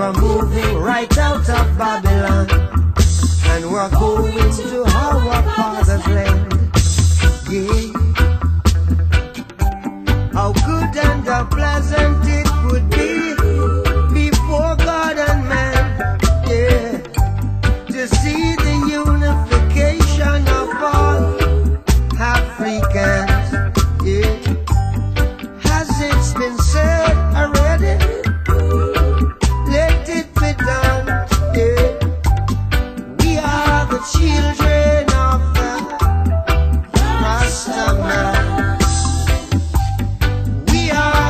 we're moving right out of Babylon. And we're going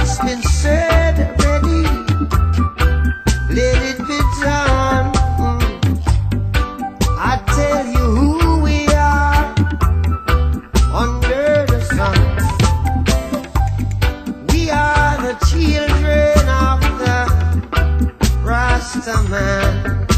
it's been said already? Let it be done. Mm. I tell you who we are under the sun. We are the children of the Rastaman.